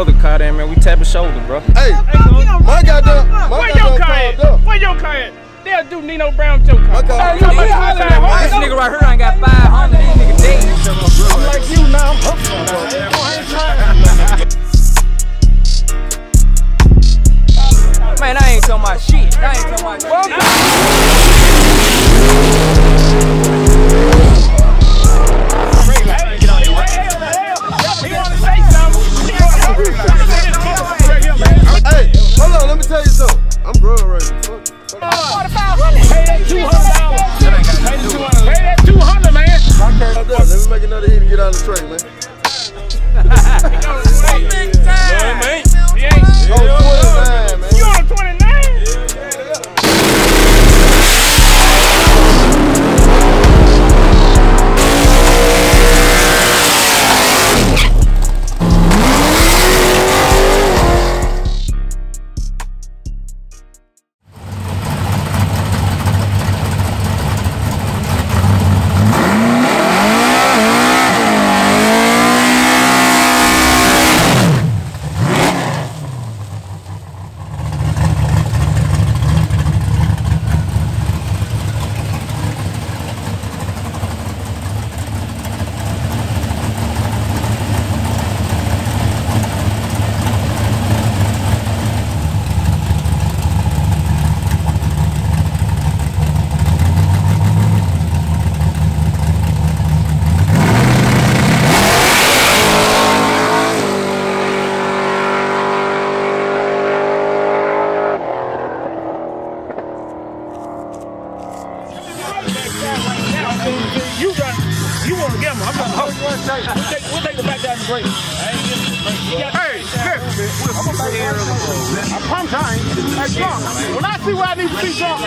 other car there, man. We tapping shoulder, bro. We'll take, we'll take the back down the. Hey, listen. I promise I ain't. Hey, drunk. When I see what I need to see drunk,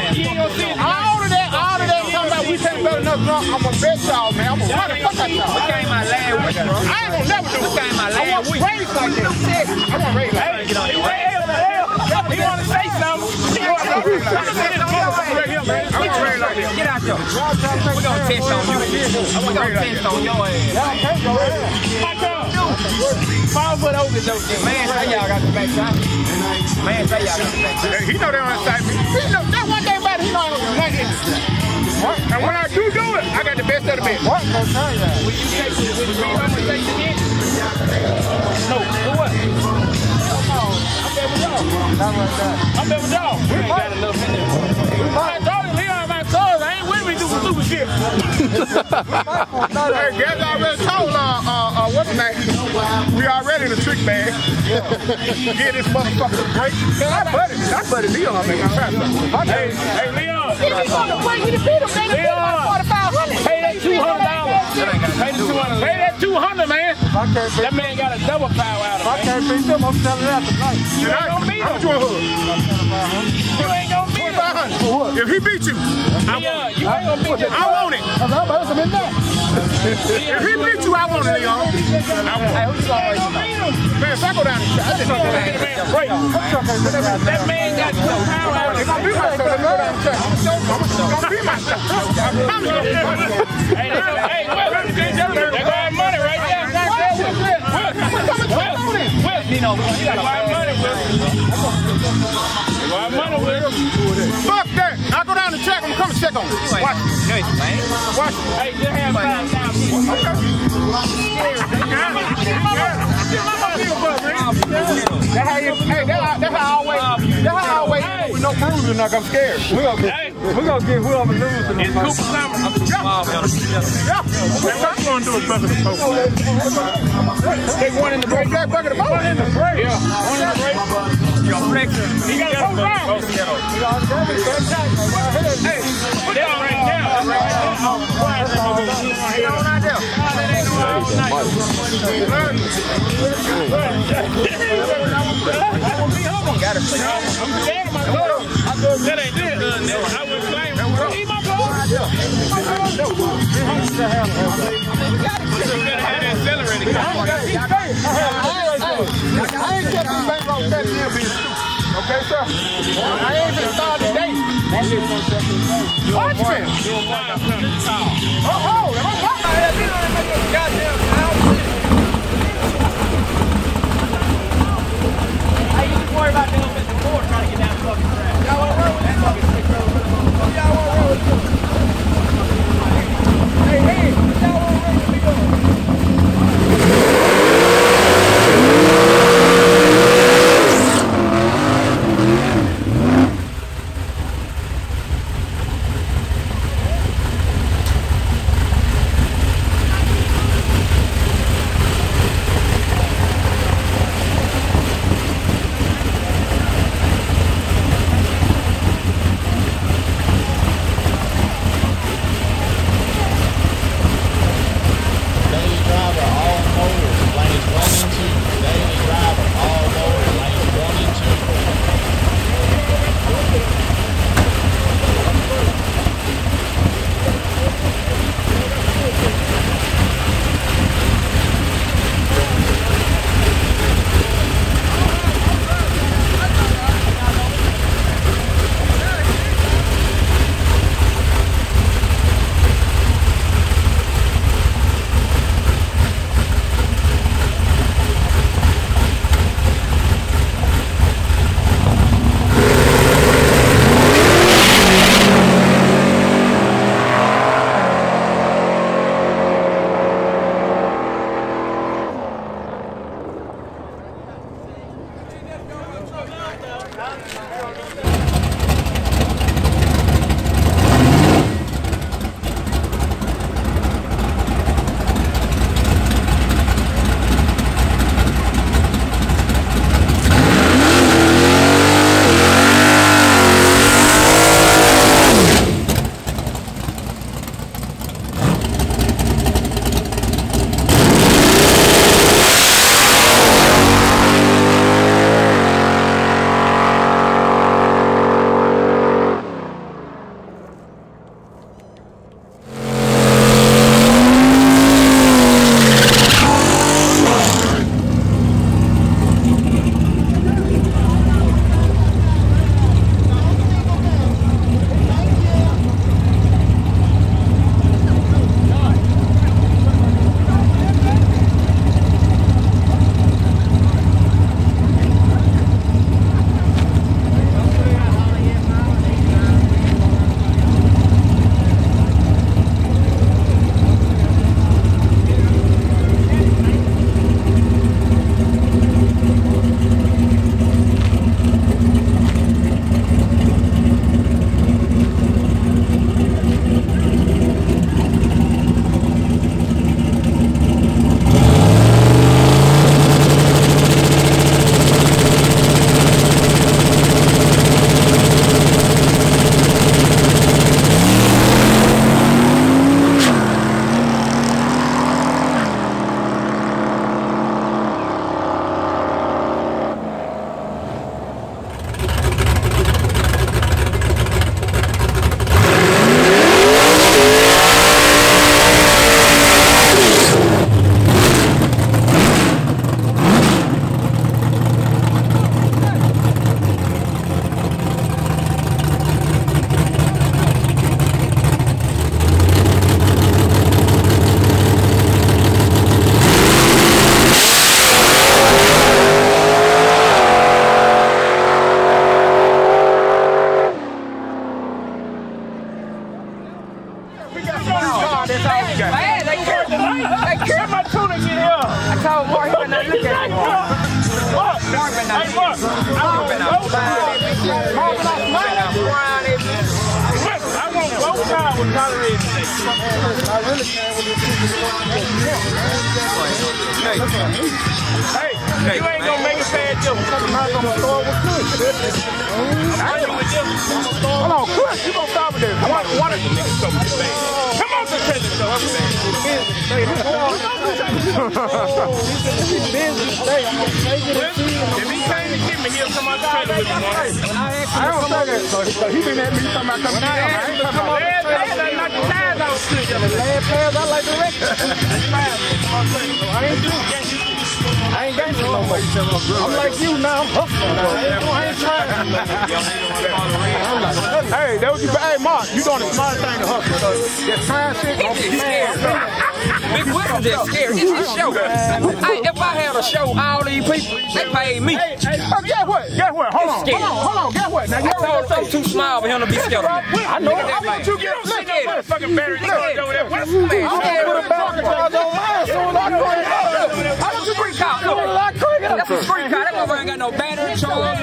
all of that, all of that talking about we take better enough drunk, I'm gonna bet y'all, man. I'm gonna run the fuck out y'all. This game my last week, bro. I ain't gonna never do This it. game my I want last week. raised like that. I want raised like that. He wanna. He wanna say something. I want raised like that. Get out there. We gonna test on you. We gonna test on your ass. Five foot over though. Man, say y'all got the back shot. Man, say y'all got the back shot. He know they don't excite me. He know, that one thing about it, he know I don't nothing. And when I do do it, I got the best of the best. What? Will you take it? Will you read my I'm there with y'all. We ain't got enough in there. I told him, Leon, my I ain't with me do some stupid shit. hey, guess I already told, uh, uh, uh, what's the name? We already in the trick bag. Get this motherfucker break. I buddy, I buddy Leon, man. Hey, hey, Leon. Leon. Pay that two hundred dollars. Pay the two hundred. Pay that two hundred, man. That man got a double power out of it. I can't beat them. I'm selling out tonight. You ain't gonna beat him. You ain't gonna beat. If he beat you, I want it. You ain't gonna beat him. I want it. If he beat you, I want it, Leon. I want it. Man, if I go down the track, I just don't go down the track. Right. That man got two power out of it. If I beat myself, let me go down the track. I'm gonna beat myself. I promise you. Hey, hey, well, there go our money right there. Well, well, you know, you got our money, Will. There go our money, Will. Fuck that. I go down the track, I'm gonna come and check on it. Watch it. Man. Watch it. Hey, just have five thousand. That's how you, hey, that's how, that's how I always, that's how I always, no bruising like I'm scared. We gonna get, we gonna get whoever losing. It's Cooper Summer. I'm too small, man. Yeah. Man, what you gonna do is better than Pope. Take one in the break. That bucket of both. One in the break. Yeah. One in the break. Yo, Flexer. He got Go round. Go Seattle. Hey, put that right now. Right Got it. I'm scared of my daughter. That ain't it. I would claim. Okay, sir? I ain't even started today. Oh, oh, am I talking about that? You don't even make no goddamn Hey, I want both sides. Marvin, I'm smiling. I want both sides with tolerated today. I really can with Hey, you ain't gonna make a bad joke. I'm gonna throw it with Kush. I'm with this. Hold on, Kush, you gonna stop with this. Want one of you niggas. Come on to tell us so If he came to get me, he'll come out the trailer with me. I don't say that. So, so he been at me talking about coming down. I ain't talking about that. That's not the size I was shooting. Last players, I like the record. I ain't doing I ain't gangster no more. I'm like you now. I'm hustling. I ain't trying. hey, that was you. Hey, Mark, you doing the smartest thing to hustle. So that trying shit, don't be scared. Big Wilson just scared. It's a show. Hey, if I had a show, all these people, they paid me. Hey, hey, oh, guess what? Guess what? Hold on. Scared. Hold on. Hold on. Guess what? Now, you I told I'm too small for him to be scared of me. I know. Look at I that want man. you to get Look Look at at it. fucking battery charge over there. What's Man, I'm gonna scared. put a battery charge on mine soon as I go that's a free car. That motherfucker ain't got no battery charge.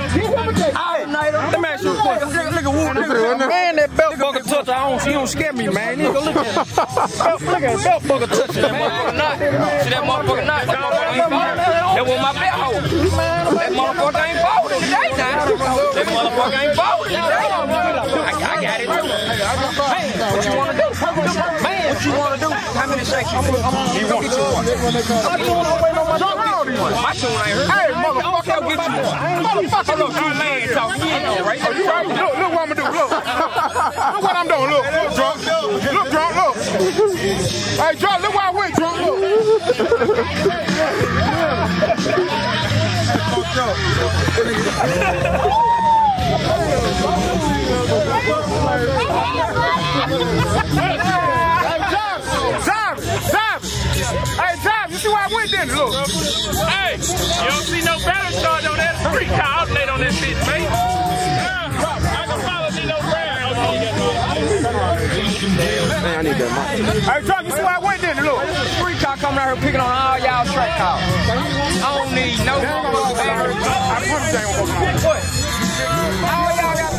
Let me ask you a question. Look at. Man, that belt buckle toucher, I don't, she don't scare me, man. Nigga, look at it. Look at that belt buckle toucher. That motherfucker not. See that motherfucker not. That motherfucker ain't. That was my belt hole. That motherfucker ain't folding today, now. That motherfucker ain't folding today. I, got it too. Man, what you wanna do? Man, what you wanna do? How many shakes you want? You want get you one. My tune don't wait on my drum round anymore. My tune ain't hurt. Hey, I don't motherfucker. care, get you one. Motherfucker, Look, our man talking. You know, right? Oh, you right? Look, look what I'm gonna do. Look. look what I'm doing. Look, look, drunk. Look, drunk. Look. Hey, drunk. Look where I went, drunk. Look. Hey, Job. Job. Job. Hey, Job. You see where I went then? Look. Hey, you don't see no battery charge on that free car outlet on that bitch, man. I can follow me no brand. Hey, Job. You see where I went then? Look. Free car coming out here picking on all y'all track cars. I don't need no motherfucking battery. I put the thing on. What? All y'all got.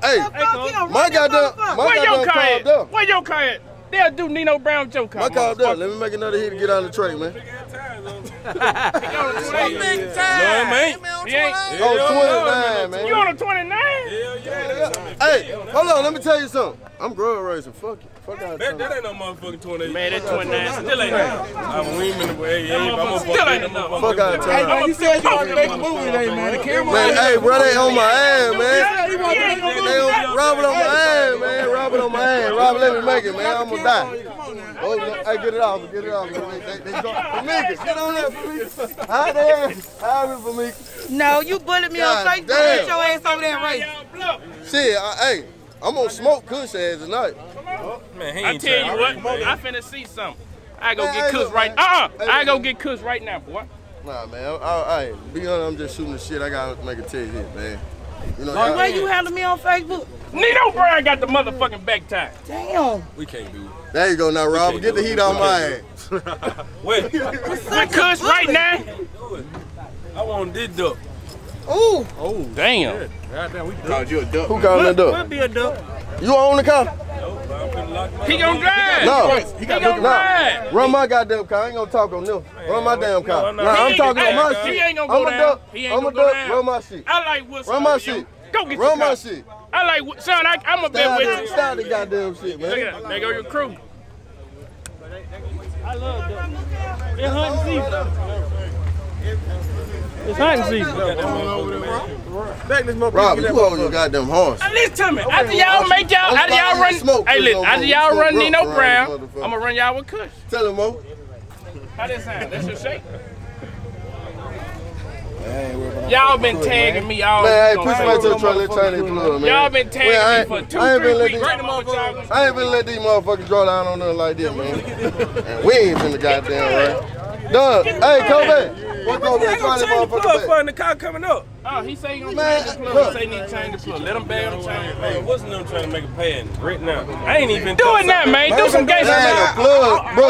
Hey, my goddamn, my Where your goddamn car calmed at? up. Where your car at? They'll do Nino Brown with your car. My calmed motherfucker. up. Let me make another hit and get on the track, man. No, man. He ain't. Oh, 29, You on a 29? Hey, hold on. Let me tell you something. I'm growing racing. Fuck it. Fuck out That, that ain't no motherfucking 28. Man, that 29 still ain't that. I'm women away. Yeah, I'm motherfucker a still ain't enough. Fuck out of town. You said you want to make a movie today, man. The camera. Man, hey, bro, they on my ass, man. Yeah, They on, Robert on my ass, man. Robert on my ass. Robert, let me make it, man. I'm gonna die. Oh, no. Hey, get it off. Get it off. They, they, they go. Famika, get on there, Famika. Hi there. Hi, Famika. No, you bullied me on God Facebook. damn. Get your ass over there and race. Shit, I, hey, I'm gonna smoke Kush ass tonight. Man, he I tell you trying. what, I finna see something. I go Man, get hey, Kush right. man. Uh-uh. Hey, I look, go man. get Kush right now, boy. Nah, man. I, I, I, be honest, I'm just shooting the shit. I gotta make a tell you hit, man. You know, Where y'all- you handle me on Facebook? Nino Brown got the motherfucking back tie. Damn. We can't do it. there you go now, Robert. Get the heat on my ass. Wait, With Kush right now. I want this duck. Ooh. Oh. Damn. Goddamn, we duck. Called you a duck. Who calling that We'll duck? be a duck. You own the car? I'm He gonna drive. No, he gonna drive. Run my goddamn car. I ain't gonna talk on them. Run my damn car. no, Nah, I'm talking on my he shit. ain't gonna I'm a duck. He ain't I'm a gonna go duck. down. Run my shit. I like Wilson. Run my over you. shit. Go get Run your my shit. I like Wi- son. I, I'm a bet Stop with you. stop the goddamn shit, Look man. at that. There go your crew. I love that. It's hunting season. It's hunting season. Rob, you hold your goddamn horse. Now, listen to me. After y'all make y'all, I'm after y'all run, smoke hey, this listen, no after more. y'all run Nino rough Brown, I'm gonna run y'all with Kush. Tell him, Mo. How that sound? That's your shake. Y'all been tagging me all. Man, hey, week push on my to the Facebook. truck. Let's turn this plug, man. Y'all been tagging Well, me for two, I ain't three been let weeks. these- Right, them all y'all- I ain't finna let these motherfuckers draw down on nothing like this, man. and we ain't been the goddamn right. Doug, hey, Kobe. What Kobe? They Try gonna change the plug motherfucker for in the car coming up. Oh, he say he gonna Man, change the plug. He say he need to change the plug. Let him bag him change the plug. what's them trying to make a pan right now? I ain't even Do it now, man. Do some gangster Man, shit. the plug, bro.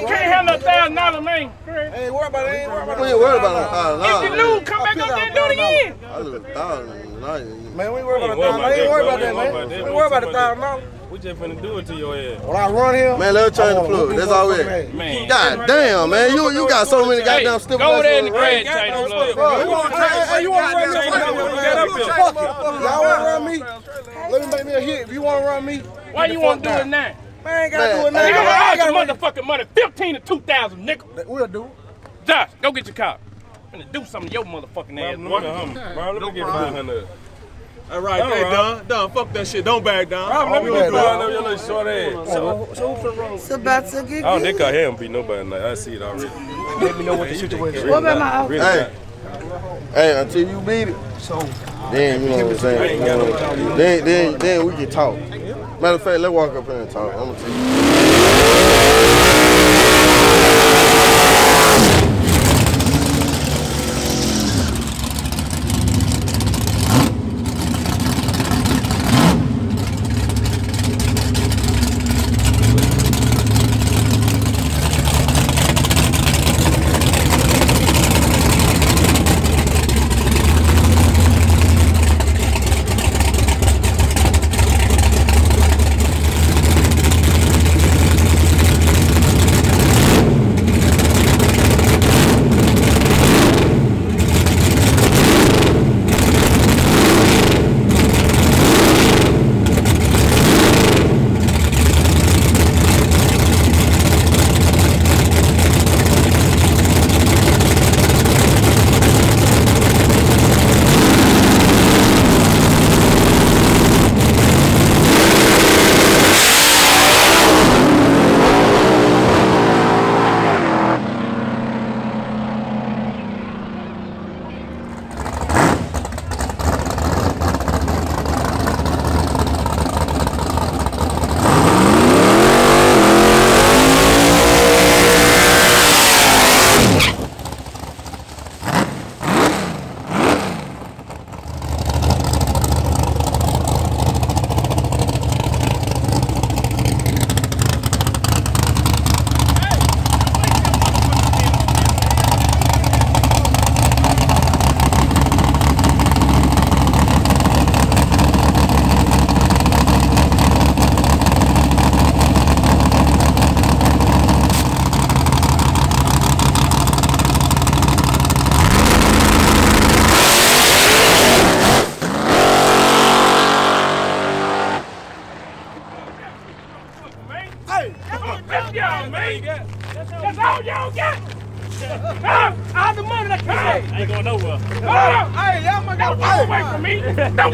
You can't have no thousand dollars, man. Ain't worried about it. Ain't worried about We ain't worried about it. If you lose, come back up there and do it again. I lose a thousand. nah, Man, we ain't worried about a thousand. about I ain't that, worried about that, man. worried about that. We ain't worried about a thousand dollars. We just finna do it to your ass. When I run here, Man, let her change the I plug. That's all we motherfuckers' at. Man. God damn, man. You you got so many Hey, goddamn stipulations. go over there in the on grade, change the plug. You want hey, you want to run me? Change the plug. Get up here. Fuck it. Y'all want to run me? Let me make me a hit. If you want to run me, Why you want to do it now? Man, I ain't got to do it now. Nigga, hey, I all your got motherfucking money, 15 to 2,000, nigga. We'll do it. Josh, go get your car. I'm gonna do something to your motherfucking ass. Let me get a hummer. All right, All hey, right. Don. Don, fuck that shit. Don't back down. Let me we get gonna do 500 your little short ass. It's about to get I don't good. think I haven't beat nobody tonight. I see it already. Let me know what the situation What about my outfit? Really Hey, hey, until you beat it, so then you know what I'm saying. Then then then we can talk. Matter of fact, let's walk up here and talk. I'm gonna tell you.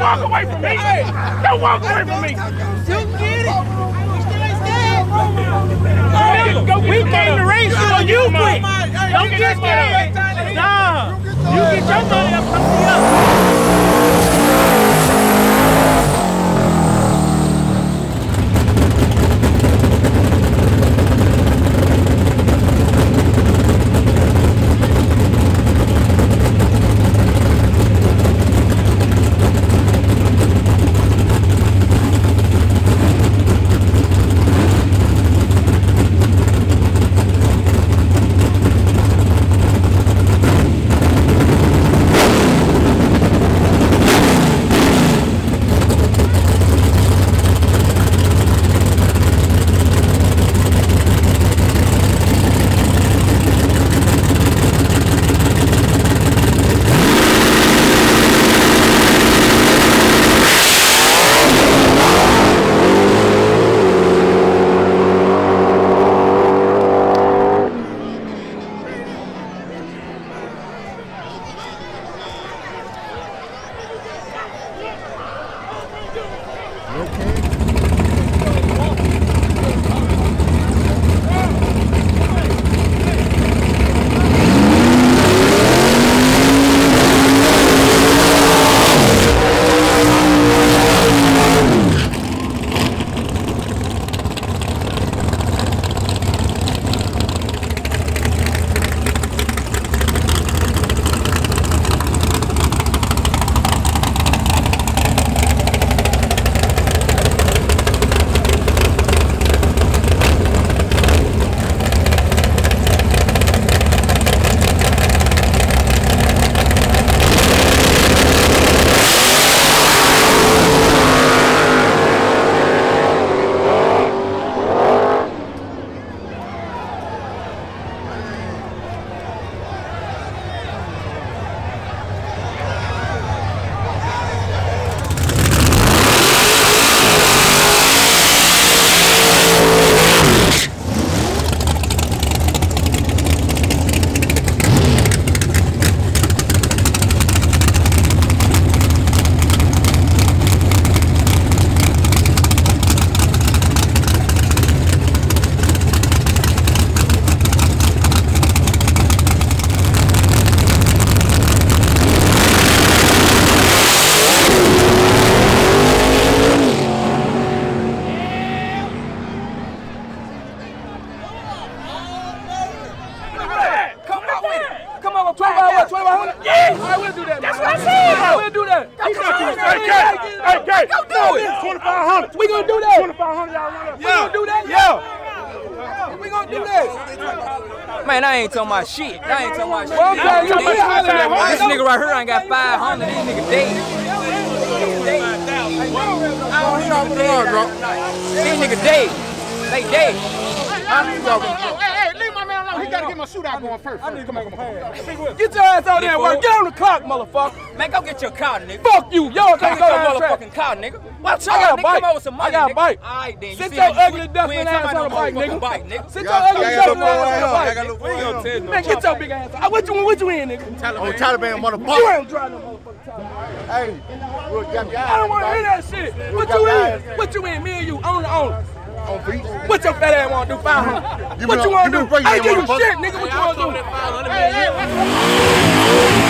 Walk away from me. Don't walk away from me. You get it. We came to race you you quit. Don't get money. Nah. You get your money talking about shit. I ain't talking about shit. Well, you, we hollering at one. This nigga right here I ain't got 500. This nigga dead. This nigga dead. They dead. Hey, hey, leave my man alone. He gotta get my shootout going first. Come on, come on, come on. Get your ass out there and work. Get on the clock, motherfucker. Man, go get your car, nigga. Fuck you. Y'all can't get go your motherfucking car, nigga. Watch I got a out, nigga. bike. Come over some money, I got a bike. All right, then. You Sit see, your we- ugly, we ass on the bike, nigga. motherfucking bike, nigga. Sit your ugly, I got dusty no ass on phone the bike. here. I got no nigga. phone right here. Man, get your big ass. out. What you, what you in, nigga? On Taliban, motherfucker. You ain't driving no motherfucking Taliban. Hey, we'll get your I don't want to hear that shit. What you in? What you in? Me and you, on the owner. On beat. What your fat ass want to do? 500. What you want to do? I ain't give you shit, nigga. What you want to do? Hey, hey,